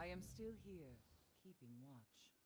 I am still here, keeping watch.